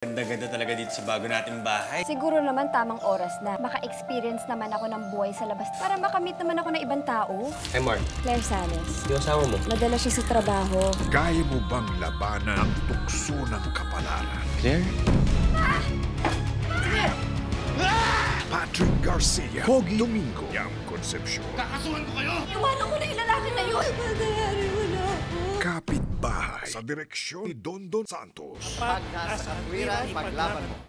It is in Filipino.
Ganda-ganda talaga dito sa bago nating bahay. Siguro naman tamang oras na. Maka-experience naman ako ng buhay sa labas para makamit naman ako ng ibang tao. Hey, Mark. Claire Sanes. Yung asawa mo. Madala siya sa trabaho. Kaya mo bang labanan ang tukso ng kapalaran? Claire? Patrick Garcia, Pogi Domingo, Yang Concepcion, Iwanan ko na yung sa direksyon ni Dondon Santos. Pag nasa katwiran, paglaban mo.